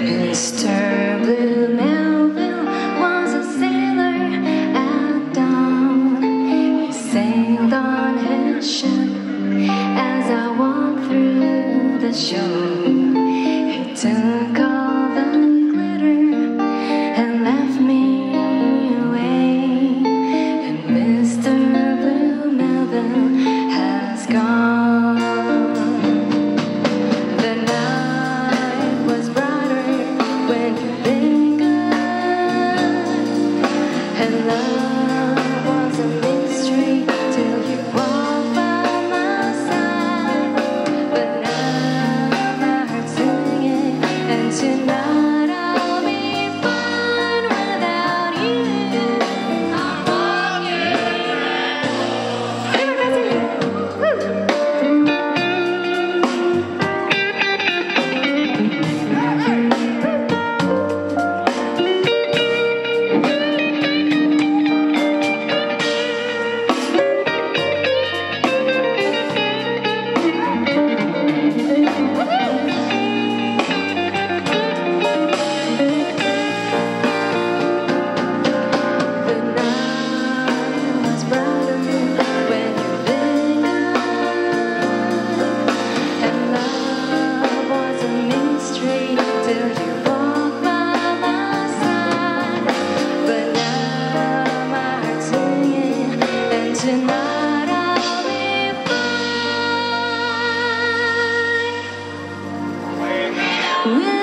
Mr. Blue Mill Mill was a sailor at dawn. He sailed on his ship as I walked through the shore. love. We're